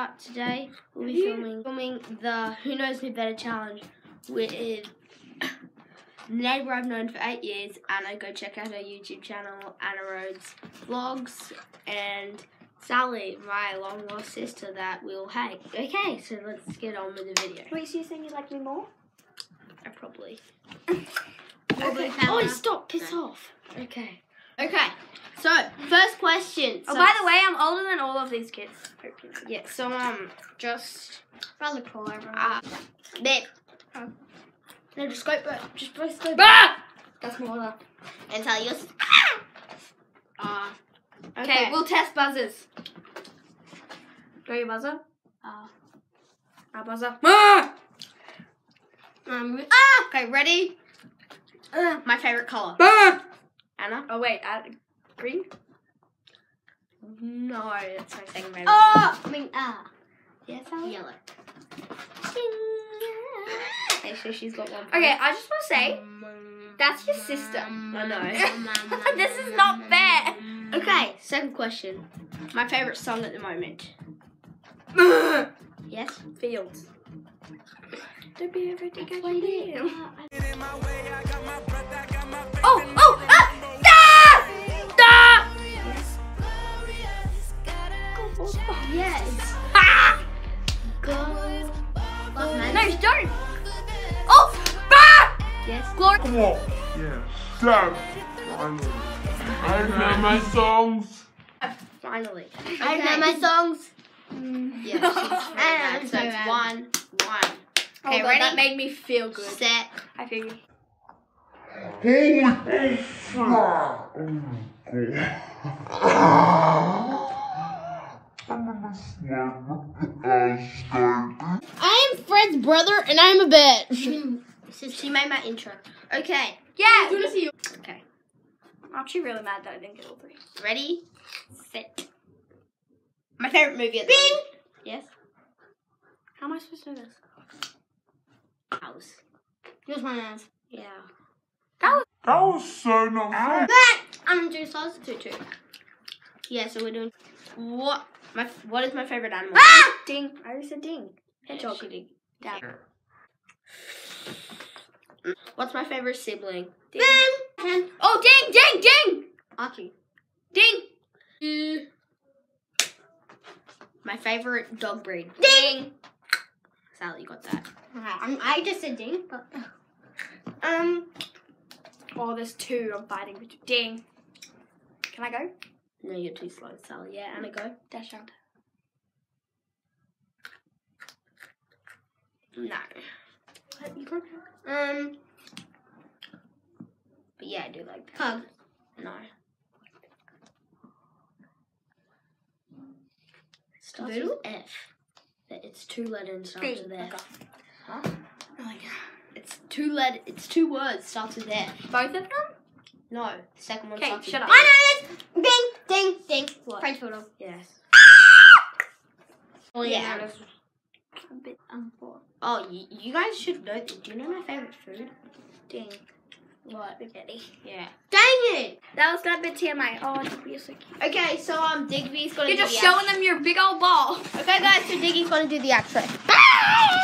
start today. We'll be filming filming the Who Knows Me Better challenge with the neighbour I've known for eight years. Anna, go check out her YouTube channel, Anna Rhodes Vlogs, and Sally, my long lost sister that we'll hate. Okay, so let's get on with the video. Wait, so you're saying you like me more? I probably. Okay. Oh, stop! Piss off. Okay. Okay. So first question. Oh, So- by the way, I'm older than all of these kids. Hope you know. Yeah, so um, just Probably cool, everyone. uh, there. Oh. No, just go, but just both go. Ah! That's more than. And tell yours. Ah. Okay, we'll test buzzers. Go your buzzer. Uh, Our buzzer. Ah! um, ah. Okay, ready? Ah! My favorite color. Ah! Anna. Oh wait, uh, green. No, that's my second favorite. Oh, I mean ah. yes, yellow. Okay, so she's got one. Okay, I just want to say that's your sister. I know. this is not fair. Okay, second question. My favorite song at the moment. Yes. Fields. Don't be afraid to catch me. Da. Yes. Ah! Go. No, don't. Oh, bah! Yes. Glory. Come on. Yeah. Stop. Finally. I know my songs. Finally. I know my songs. Mm. Yeah, she's very So so it's one, one. Oh Okay, God, ready? That made me feel good. Set. I feel good. Holy fuck. Oh my god. I'm gonna slam ass I am Fred's brother, and I'm a bitch. So she made my intro. Okay. Yeah. to see you. Okay. I'm actually really mad that I didn't get all three. Ready? Set. My favorite movie at the Bing! moment. Yes. How am I supposed to know this? House. Here's my ass. Yeah. That was That was so not fair. I'm gonna do two two. Yeah, so we're doing what my what is my favorite animal? Ah! Ding. I already said ding. Hedgehog. She did. Dad. What's my favorite sibling? Ding. ding. Oh, ding, ding, ding. Archie. Ding. My favorite dog breed. Ding. Sally, you got that. I'm, I just said ding, but Um. Oh, there's two. I'm fighting with you. Ding. Can I go? No, you're too slow, Sally. Yeah, Anna, go. Dash out. No. What? You go. Um. But yeah, I do like that. hug. No. Starts with F. It's two letters and starts with F. Huh? Oh my god. It's two letter. It's two words. Starts with F. Both of them? No, the second one Okay, starts shut with up. I know this. Ding, ding, ding. What? French bulldog. Yes. Oh yeah. that's a bit. Oh, you, you guys should know. this. Do you know my favorite food? Ding. What? Spaghetti. Yeah. Dang it! That was bit TMI. Oh, so cute. Okay, so um, Digby's gonna. You're just showing them your big old ball. Okay, guys, so Diggy's gonna do the outro.